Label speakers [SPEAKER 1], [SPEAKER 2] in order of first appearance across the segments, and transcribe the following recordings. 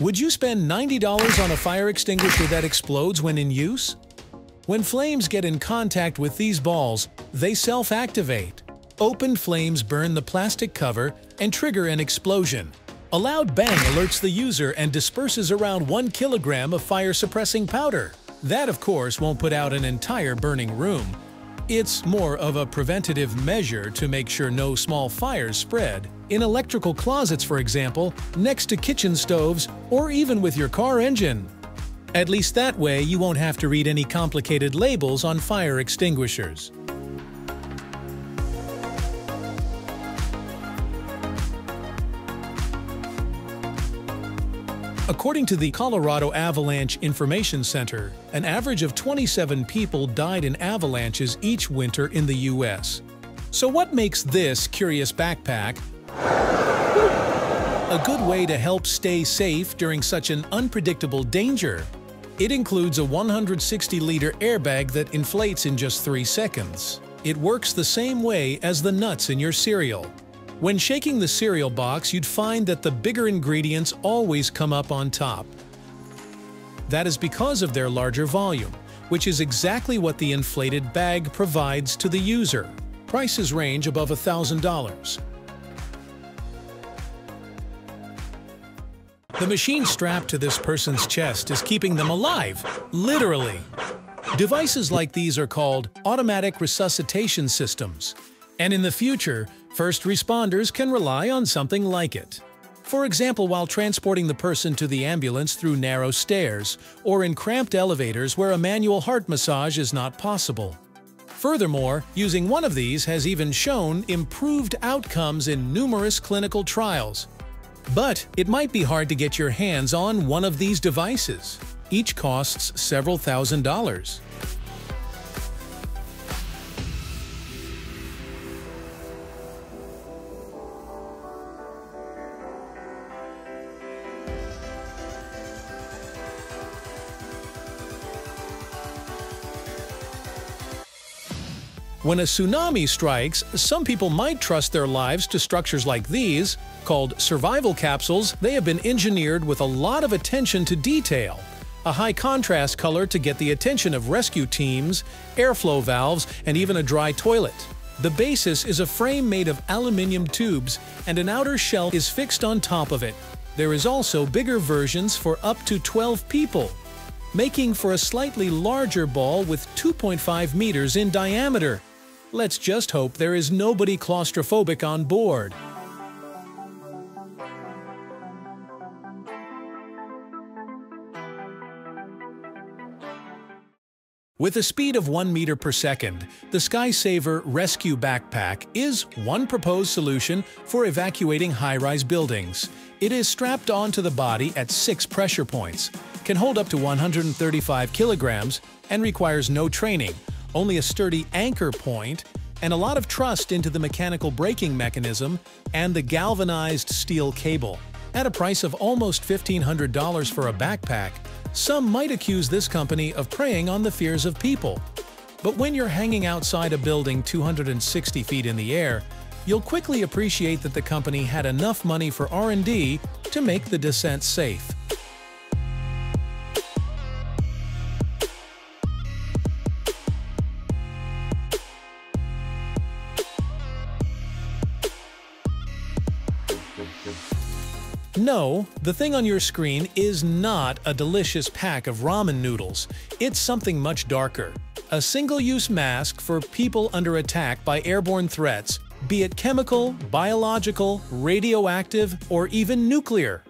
[SPEAKER 1] Would you spend $90 on a fire extinguisher that explodes when in use? When flames get in contact with these balls, they self-activate. Open flames burn the plastic cover and trigger an explosion. A loud bang alerts the user and disperses around 1 kilogram of fire-suppressing powder. That, of course, won't put out an entire burning room. It's more of a preventative measure to make sure no small fires spread. In electrical closets, for example, next to kitchen stoves, or even with your car engine. At least that way you won't have to read any complicated labels on fire extinguishers. According to the Colorado Avalanche Information Center, an average of 27 people died in avalanches each winter in the U.S. So what makes this curious backpack a good way to help stay safe during such an unpredictable danger? It includes a 160-liter airbag that inflates in just 3 seconds. It works the same way as the nuts in your cereal. When shaking the cereal box, you'd find that the bigger ingredients always come up on top. That is because of their larger volume, which is exactly what the inflated bag provides to the user. Prices range above $1,000. The machine strapped to this person's chest is keeping them alive, literally. Devices like these are called automatic resuscitation systems, and in the future, first responders can rely on something like it. For example, while transporting the person to the ambulance through narrow stairs, or in cramped elevators where a manual heart massage is not possible. Furthermore, using one of these has even shown improved outcomes in numerous clinical trials. But it might be hard to get your hands on one of these devices. Each costs several thousand dollars. When a tsunami strikes, some people might trust their lives to structures like these. Called survival capsules, they have been engineered with a lot of attention to detail. A high contrast color to get the attention of rescue teams, airflow valves, and even a dry toilet. The basis is a frame made of aluminium tubes, and an outer shell is fixed on top of it. There is also bigger versions for up to 12 people, making for a slightly larger ball with 2.5 meters in diameter. Let's just hope there is nobody claustrophobic on board. With a speed of 1 meter per second, the SkySaver Rescue Backpack is one proposed solution for evacuating high-rise buildings. It is strapped onto the body at six pressure points, can hold up to 135 kilograms, and requires no training, only a sturdy anchor point, and a lot of trust into the mechanical braking mechanism and the galvanized steel cable. At a price of almost $1,500 for a backpack, some might accuse this company of preying on the fears of people. But when you're hanging outside a building 260 feet in the air, you'll quickly appreciate that the company had enough money for R&D to make the descent safe. No, the thing on your screen is not a delicious pack of ramen noodles. It's something much darker. A single-use mask for people under attack by airborne threats, be it chemical, biological, radioactive, or even nuclear.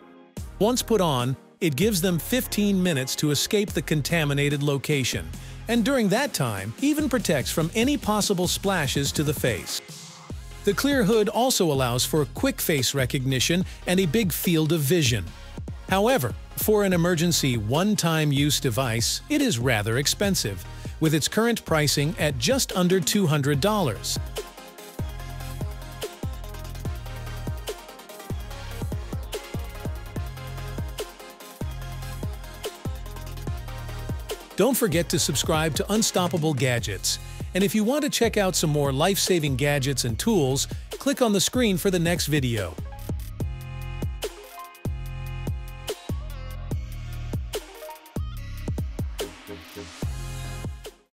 [SPEAKER 1] Once put on, it gives them 15 minutes to escape the contaminated location, and during that time, even protects from any possible splashes to the face. The clear hood also allows for quick face recognition and a big field of vision. However, for an emergency one-time use device, it is rather expensive, with its current pricing at just under $200. Don't forget to subscribe to Unstoppable Gadgets and if you want to check out some more life-saving gadgets and tools, click on the screen for the next video.